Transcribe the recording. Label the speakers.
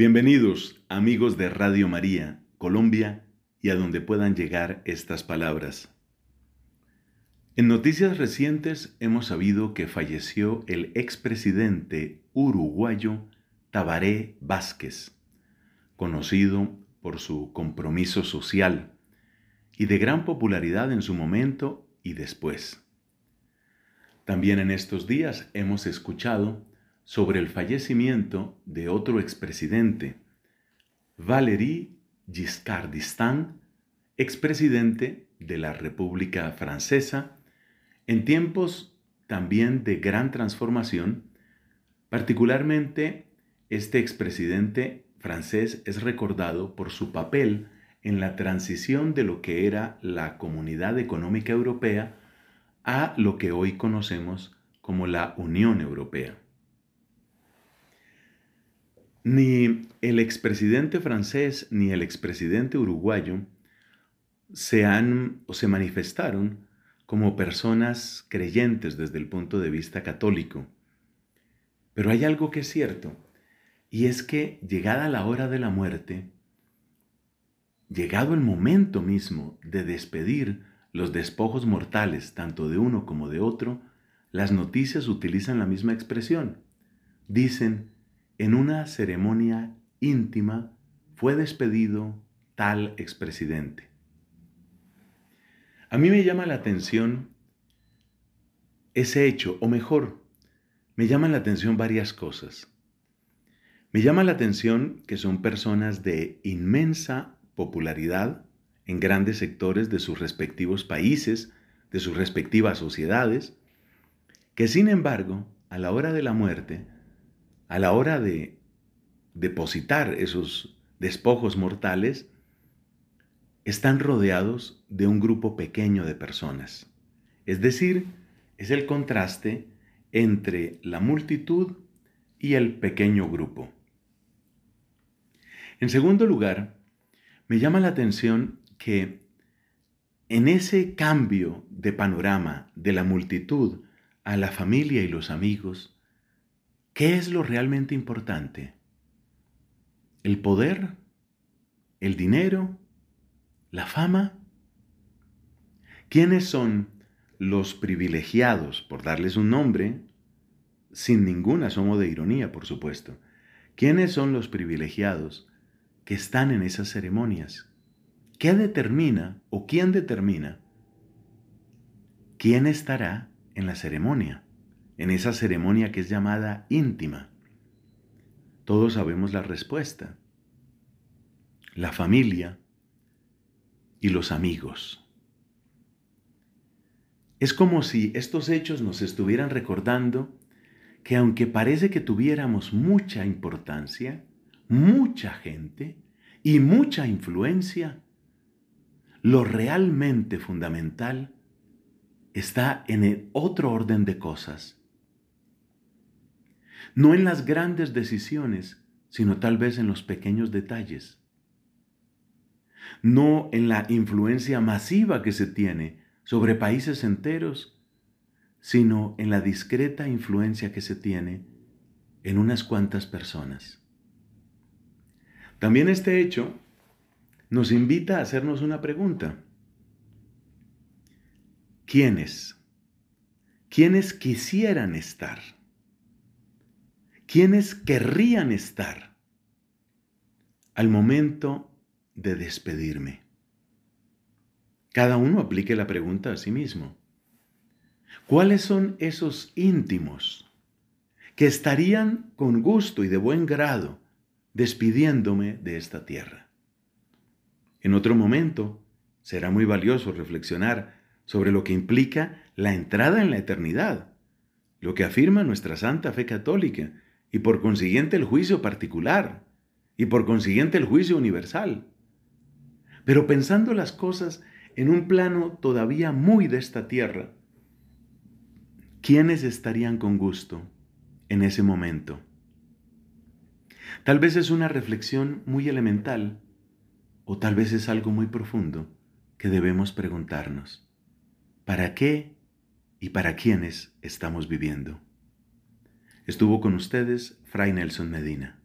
Speaker 1: Bienvenidos amigos de Radio María, Colombia y a donde puedan llegar estas palabras. En noticias recientes hemos sabido que falleció el expresidente uruguayo Tabaré Vázquez, conocido por su compromiso social y de gran popularidad en su momento y después. También en estos días hemos escuchado sobre el fallecimiento de otro expresidente, Valéry Giscard d'Estaing, expresidente de la República Francesa, en tiempos también de gran transformación, particularmente este expresidente francés es recordado por su papel en la transición de lo que era la Comunidad Económica Europea a lo que hoy conocemos como la Unión Europea. Ni el expresidente francés ni el expresidente uruguayo se han o se manifestaron como personas creyentes desde el punto de vista católico. Pero hay algo que es cierto, y es que llegada la hora de la muerte, llegado el momento mismo de despedir los despojos mortales tanto de uno como de otro, las noticias utilizan la misma expresión. Dicen, en una ceremonia íntima fue despedido tal expresidente. A mí me llama la atención ese hecho, o mejor, me llaman la atención varias cosas. Me llama la atención que son personas de inmensa popularidad en grandes sectores de sus respectivos países, de sus respectivas sociedades, que sin embargo, a la hora de la muerte, a la hora de depositar esos despojos mortales, están rodeados de un grupo pequeño de personas. Es decir, es el contraste entre la multitud y el pequeño grupo. En segundo lugar, me llama la atención que en ese cambio de panorama de la multitud a la familia y los amigos, ¿Qué es lo realmente importante? ¿El poder? ¿El dinero? ¿La fama? ¿Quiénes son los privilegiados, por darles un nombre, sin ningún asomo de ironía, por supuesto? ¿Quiénes son los privilegiados que están en esas ceremonias? ¿Qué determina o quién determina quién estará en la ceremonia? En esa ceremonia que es llamada íntima? Todos sabemos la respuesta. La familia y los amigos. Es como si estos hechos nos estuvieran recordando que aunque parece que tuviéramos mucha importancia, mucha gente y mucha influencia, lo realmente fundamental está en el otro orden de cosas no en las grandes decisiones, sino tal vez en los pequeños detalles. No en la influencia masiva que se tiene sobre países enteros, sino en la discreta influencia que se tiene en unas cuantas personas. También este hecho nos invita a hacernos una pregunta. ¿Quiénes? ¿Quiénes quisieran estar? ¿Quiénes querrían estar al momento de despedirme? Cada uno aplique la pregunta a sí mismo. ¿Cuáles son esos íntimos que estarían con gusto y de buen grado despidiéndome de esta tierra? En otro momento será muy valioso reflexionar sobre lo que implica la entrada en la eternidad, lo que afirma nuestra santa fe católica, y por consiguiente el juicio particular y por consiguiente el juicio universal. Pero pensando las cosas en un plano todavía muy de esta tierra, ¿quiénes estarían con gusto en ese momento? Tal vez es una reflexión muy elemental o tal vez es algo muy profundo que debemos preguntarnos. ¿Para qué y para quiénes estamos viviendo? Estuvo con ustedes Fray Nelson Medina.